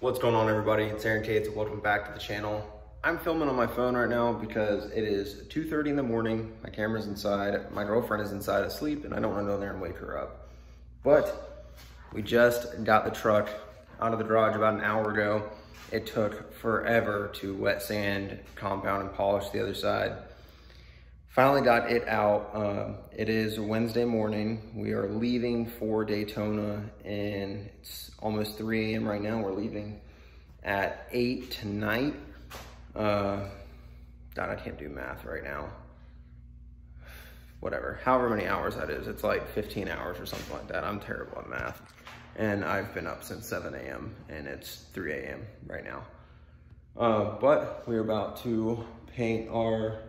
What's going on everybody? It's Aaron Cates and welcome back to the channel. I'm filming on my phone right now because it is 2.30 in the morning. My camera's inside. My girlfriend is inside asleep and I don't want to go in there and wake her up. But we just got the truck out of the garage about an hour ago. It took forever to wet sand, compound, and polish the other side. Finally got it out. Um, it is Wednesday morning. We are leaving for Daytona and it's almost 3 a.m. right now. We're leaving at 8 tonight. Uh, God, I can't do math right now. Whatever, however many hours that is. It's like 15 hours or something like that. I'm terrible at math. And I've been up since 7 a.m. and it's 3 a.m. right now. Uh, but we're about to paint our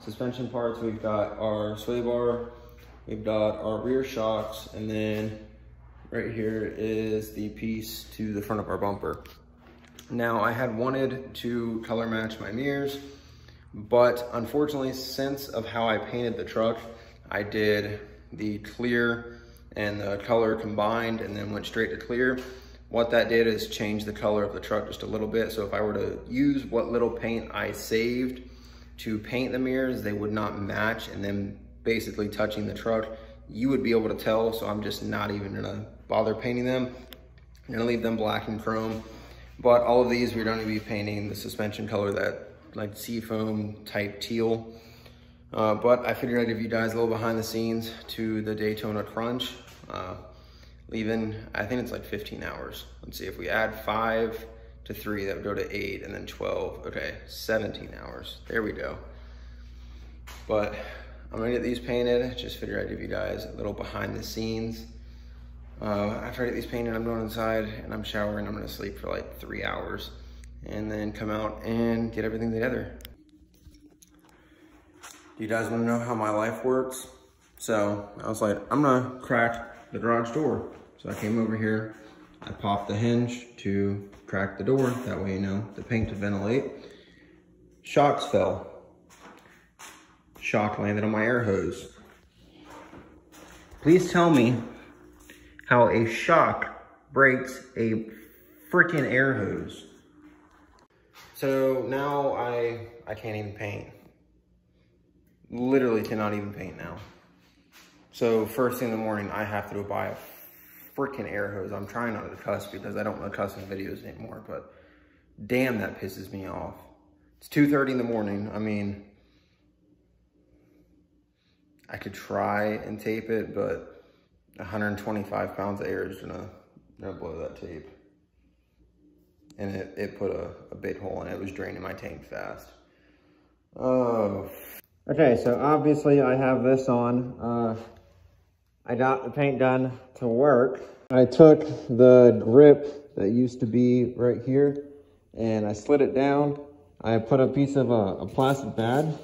suspension parts, we've got our sway bar, we've got our rear shocks, and then right here is the piece to the front of our bumper. Now I had wanted to color match my mirrors, but unfortunately, since of how I painted the truck, I did the clear and the color combined and then went straight to clear. What that did is change the color of the truck just a little bit. So if I were to use what little paint I saved to paint the mirrors, they would not match and then basically touching the truck, you would be able to tell. So I'm just not even gonna bother painting them. I'm gonna leave them black and chrome. But all of these, we're gonna be painting the suspension color that like seafoam type teal. Uh, but I figured I'd give you guys a little behind the scenes to the Daytona Crunch. Uh, leaving, I think it's like 15 hours. Let's see if we add five, to three, that would go to eight, and then 12. Okay, 17 hours. There we go. But I'm gonna get these painted. Just figure I'd give you guys a little behind the scenes. Uh, after I get these painted, I'm going inside and I'm showering. I'm gonna sleep for like three hours and then come out and get everything together. Do you guys wanna know how my life works? So I was like, I'm gonna crack the garage door. So I came over here, I popped the hinge to crack the door. That way you know the paint to ventilate. Shocks fell. Shock landed on my air hose. Please tell me how a shock breaks a freaking air hose. So now I, I can't even paint. Literally cannot even paint now. So first thing in the morning, I have to go buy a freaking air hose. I'm trying not to cuss because I don't want to cuss in videos anymore, but damn, that pisses me off. It's 2.30 in the morning. I mean, I could try and tape it, but 125 pounds of air is gonna, blow that tape. And it, it put a, a big hole in it. It was draining my tank fast. Oh. Okay, so obviously I have this on. Uh, I got the paint done to work. I took the grip that used to be right here and I slid it down. I put a piece of a, a plastic pad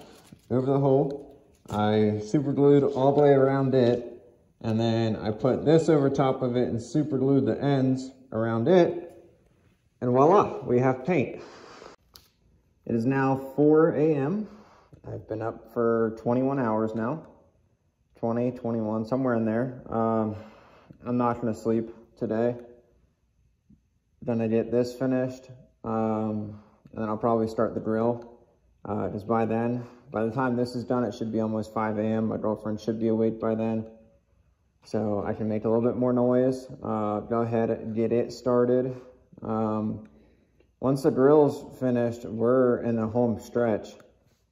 over the hole. I super glued all the way around it and then I put this over top of it and super glued the ends around it and voila, we have paint. It is now 4 a.m. I've been up for 21 hours now. 20, 21, somewhere in there. Um, I'm not going to sleep today. Then I get this finished, um, and then I'll probably start the grill. Uh, by then, by the time this is done, it should be almost 5 a.m. My girlfriend should be awake by then. So I can make a little bit more noise. Uh, go ahead and get it started. Um, once the grill's finished, we're in the home stretch.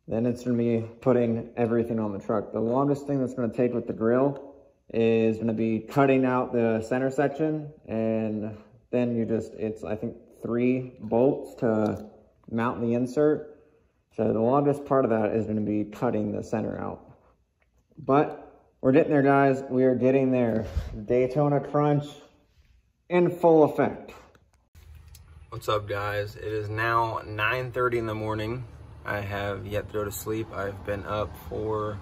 Then it's gonna be putting everything on the truck. The longest thing that's gonna take with the grill is gonna be cutting out the center section and then you just, it's I think three bolts to mount the insert. So the longest part of that is gonna be cutting the center out. But we're getting there guys, we are getting there. Daytona Crunch in full effect. What's up guys? It is now 9.30 in the morning. I have yet to go to sleep. I've been up for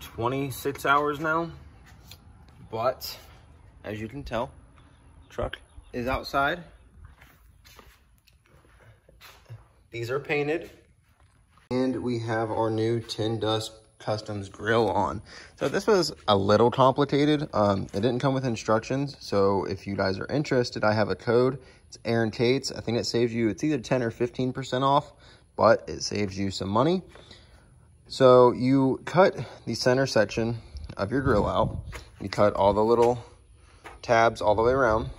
26 hours now. But, as you can tell, truck is outside. These are painted. And we have our new tin dust Customs grill on. So this was a little complicated. Um, it didn't come with instructions. So if you guys are interested, I have a code. It's Aaron Cates. I think it saves you, it's either 10 or 15% off, but it saves you some money. So you cut the center section of your grill out. You cut all the little tabs all the way around.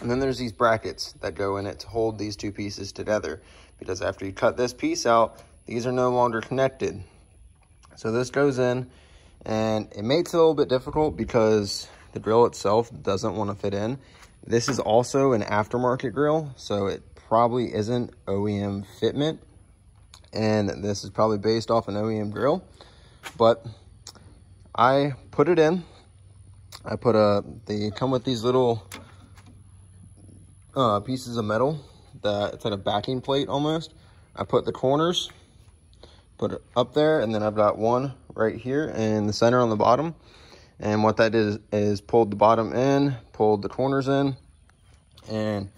And then there's these brackets that go in it to hold these two pieces together. Because after you cut this piece out, these are no longer connected. So this goes in and it makes it a little bit difficult because the grill itself doesn't want to fit in. This is also an aftermarket grill, so it probably isn't OEM fitment. And this is probably based off an OEM grill. But I put it in. I put a, they come with these little uh, pieces of metal that it's like a backing plate almost. I put the corners put it up there and then I've got one right here in the center on the bottom and what that is is pulled the bottom in pulled the corners in and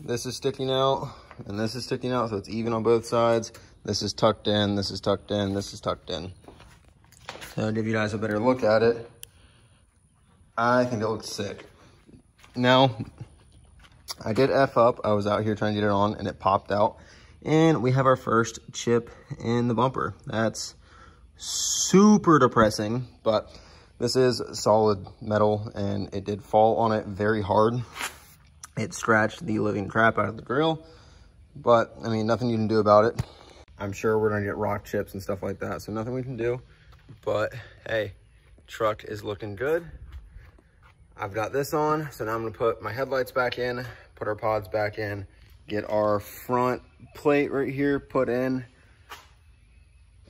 this is sticking out and this is sticking out so it's even on both sides this is tucked in this is tucked in this is tucked in so I'll give you guys a better look at it I think it looks sick now I did F up I was out here trying to get it on and it popped out and we have our first chip in the bumper. That's super depressing, but this is solid metal and it did fall on it very hard. It scratched the living crap out of the grill, but I mean, nothing you can do about it. I'm sure we're gonna get rock chips and stuff like that, so nothing we can do. But hey, truck is looking good. I've got this on, so now I'm gonna put my headlights back in, put our pods back in, get our front plate right here put in.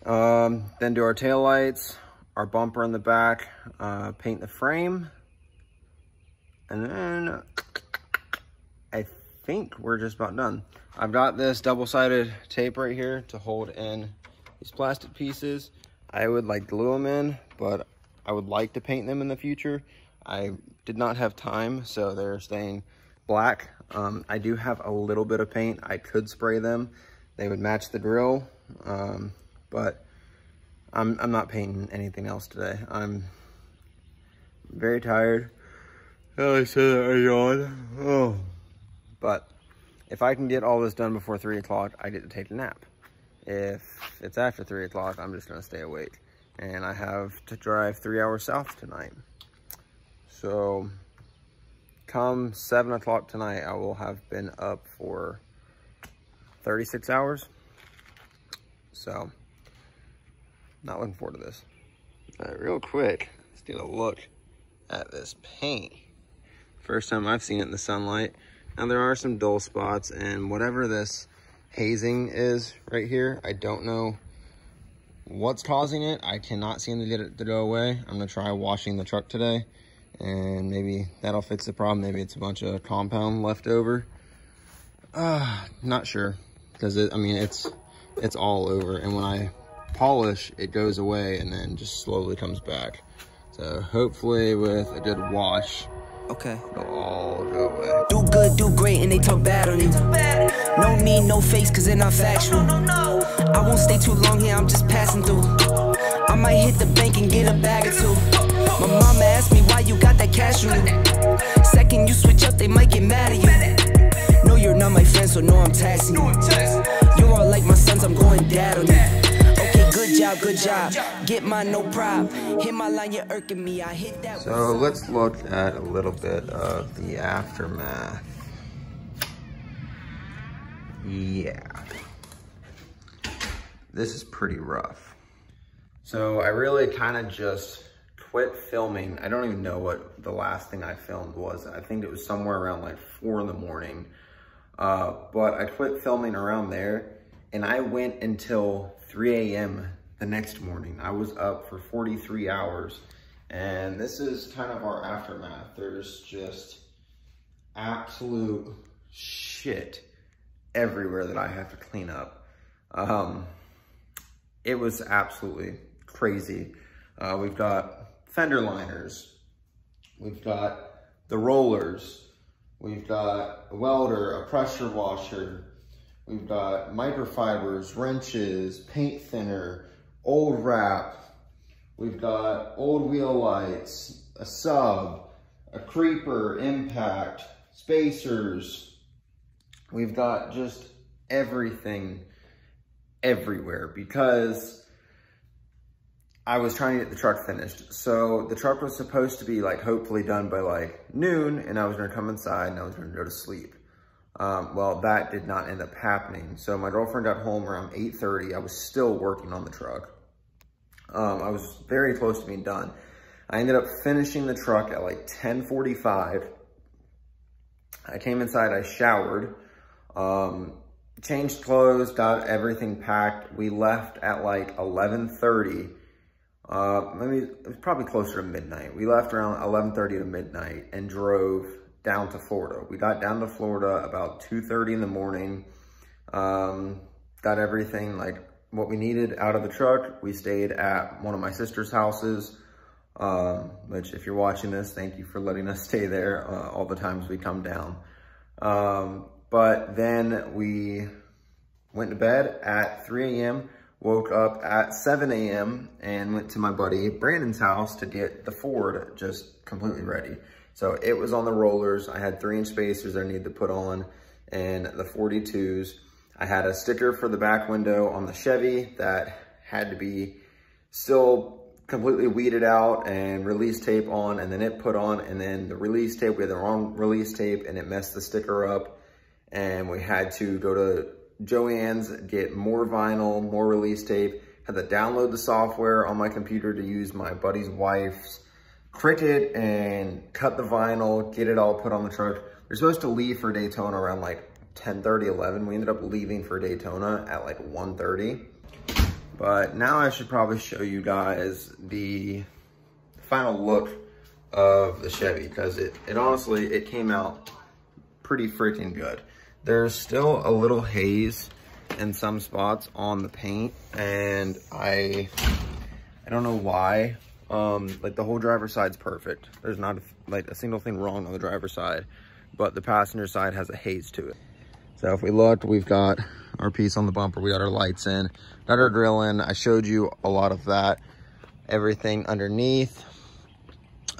Um, then do our tail lights, our bumper in the back, uh, paint the frame. And then think we're just about done. I've got this double-sided tape right here to hold in these plastic pieces. I would like glue them in, but I would like to paint them in the future. I did not have time, so they're staying black. Um, I do have a little bit of paint. I could spray them. They would match the grill, um, but I'm, I'm not painting anything else today. I'm very tired. Oh, I said I yawn. Oh. But if I can get all this done before 3 o'clock, I get to take a nap. If it's after 3 o'clock, I'm just going to stay awake. And I have to drive three hours south tonight. So come 7 o'clock tonight, I will have been up for 36 hours. So, not looking forward to this. Right, real quick, let's get a look at this paint. First time I've seen it in the sunlight. Now there are some dull spots and whatever this hazing is right here, I don't know what's causing it. I cannot seem to get it to go away. I'm gonna try washing the truck today and maybe that'll fix the problem. Maybe it's a bunch of compound left over. Uh, not sure because it I mean, it's, it's all over. And when I polish, it goes away and then just slowly comes back. So hopefully with a good wash, Okay. All go away. Do good, do great, and they talk bad on you. No need, no face, cause they're not factual. I won't stay too long here, I'm just passing through. I might hit the bank and get a bag or two. My mama asked me why you got that cash on you. Second you switch up, they might get mad at you. No, you're not my friend, so no, I'm taxing you. You're all like my sons, I'm going dad on you. Good job, good job. Get mine, no prob. Hit my line, you're irking me. I hit that. So let's look at a little bit of the aftermath. Yeah. This is pretty rough. So I really kind of just quit filming. I don't even know what the last thing I filmed was. I think it was somewhere around like four in the morning. Uh, but I quit filming around there and I went until 3 a.m. the next morning. I was up for 43 hours and this is kind of our aftermath. There's just absolute shit everywhere that I have to clean up. Um, it was absolutely crazy. Uh, we've got fender liners. We've got the rollers. We've got a welder, a pressure washer. We've got microfibers, wrenches, paint thinner, old wrap, We've got old wheel lights, a sub, a creeper, impact, spacers. We've got just everything everywhere because I was trying to get the truck finished. So the truck was supposed to be like hopefully done by like noon and I was gonna come inside and I was gonna go to sleep. Um, well, that did not end up happening. So my girlfriend got home around 8.30. I was still working on the truck. Um, I was very close to being done. I ended up finishing the truck at like 10.45. I came inside, I showered, um, changed clothes, got everything packed. We left at like 11.30. Uh, maybe it was probably closer to midnight. We left around 11.30 to midnight and drove down to Florida. We got down to Florida about 2.30 in the morning. Um, got everything like what we needed out of the truck. We stayed at one of my sister's houses, um, which if you're watching this, thank you for letting us stay there uh, all the times we come down. Um, but then we went to bed at 3 a.m., woke up at 7 a.m. and went to my buddy Brandon's house to get the Ford just completely ready. So it was on the rollers. I had three inch spacers I needed to put on and the 42s. I had a sticker for the back window on the Chevy that had to be still completely weeded out and release tape on and then it put on and then the release tape, we had the wrong release tape and it messed the sticker up and we had to go to Joann's, get more vinyl, more release tape, had to download the software on my computer to use my buddy's wife's Cricut and cut the vinyl, get it all put on the truck. We are supposed to leave for Daytona around like 10, 30, 11. We ended up leaving for Daytona at like 1.30. But now I should probably show you guys the final look of the Chevy because it, it honestly, it came out pretty freaking good. There's still a little haze in some spots on the paint and I, I don't know why, um, like the whole driver's side's perfect. There's not a, like a single thing wrong on the driver's side, but the passenger side has a haze to it. So if we looked, we've got our piece on the bumper. We got our lights in, got our grill in. I showed you a lot of that. Everything underneath.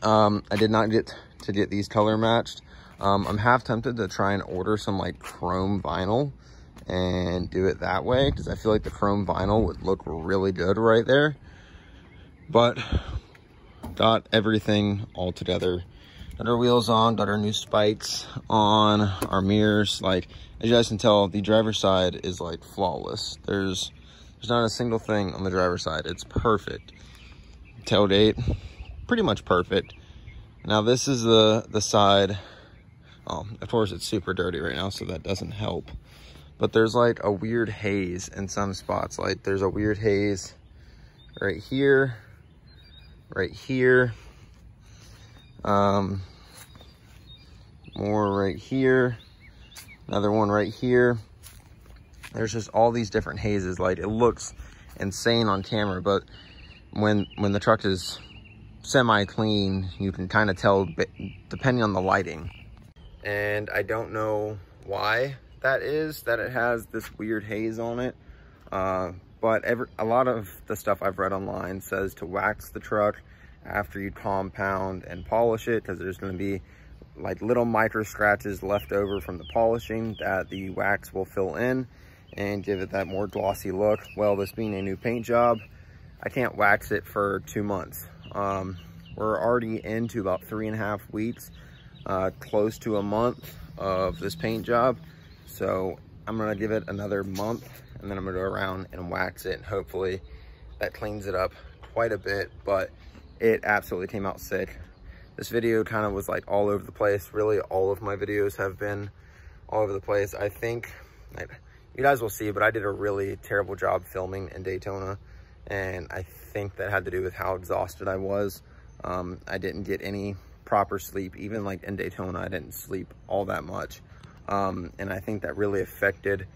Um, I did not get to get these color matched. Um, I'm half tempted to try and order some like chrome vinyl and do it that way because I feel like the chrome vinyl would look really good right there. But got everything all together. Got our wheels on, got our new spikes on, our mirrors. Like, as you guys can tell, the driver's side is like flawless. There's there's not a single thing on the driver's side. It's perfect. Tailgate, pretty much perfect. Now this is the, the side, oh, of course it's super dirty right now, so that doesn't help. But there's like a weird haze in some spots. Like there's a weird haze right here right here. Um, more right here. Another one right here. There's just all these different hazes. Like it looks insane on camera, but when when the truck is semi-clean, you can kind of tell depending on the lighting. And I don't know why that is, that it has this weird haze on it. Uh, but every, a lot of the stuff I've read online says to wax the truck after you compound and polish it because there's going to be like little micro scratches left over from the polishing that the wax will fill in and give it that more glossy look. Well, this being a new paint job, I can't wax it for two months. Um, we're already into about three and a half weeks, uh, close to a month of this paint job. So I'm gonna give it another month and then I'm gonna go around and wax it. And hopefully that cleans it up quite a bit, but it absolutely came out sick. This video kind of was like all over the place. Really, all of my videos have been all over the place. I think, like, you guys will see, but I did a really terrible job filming in Daytona. And I think that had to do with how exhausted I was. Um, I didn't get any proper sleep. Even like in Daytona, I didn't sleep all that much. Um, and I think that really affected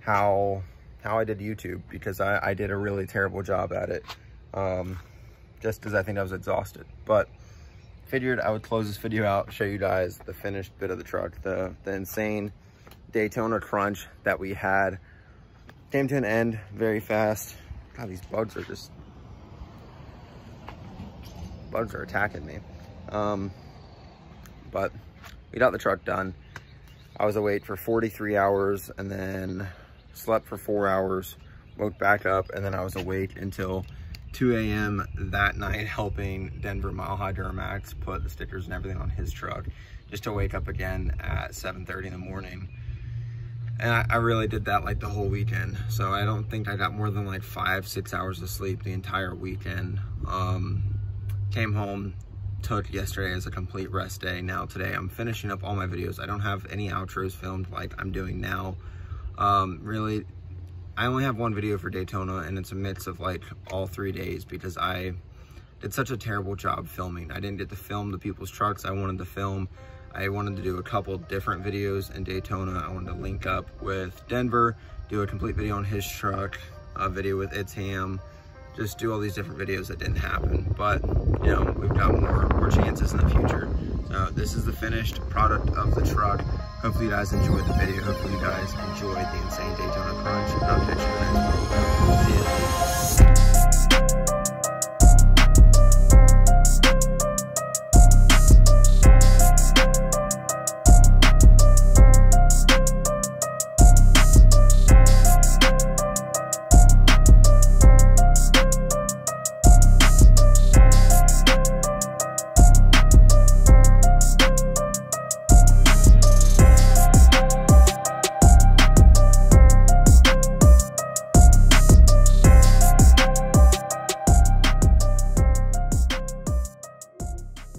how how I did YouTube because I, I did a really terrible job at it. Um, just because I think I was exhausted. But figured I would close this video out, show you guys the finished bit of the truck, the, the insane Daytona crunch that we had. Came to an end very fast. God, these bugs are just bugs are attacking me. Um, but we got the truck done. I was awake for 43 hours and then slept for four hours, woke back up, and then I was awake until 2 a.m. that night helping Denver Mile High Duramax put the stickers and everything on his truck just to wake up again at 7.30 in the morning. And I, I, really did that like the whole weekend. So I don't think I got more than like five, six hours of sleep the entire weekend. Um, came home, took yesterday as a complete rest day. Now today I'm finishing up all my videos. I don't have any outros filmed like I'm doing now. Um, really, I only have one video for Daytona and it's a mix of like all three days because I did such a terrible job filming. I didn't get to film the people's trucks I wanted to film. I wanted to do a couple different videos in Daytona. I wanted to link up with Denver, do a complete video on his truck, a video with It's Ham, just do all these different videos that didn't happen. But, you know, we've got more, more chances in the future. So this is the finished product of the truck. Hopefully you guys enjoyed the video. Hopefully you guys enjoyed the Insane Daytona Crunch. And I'll catch you in the next one. See you.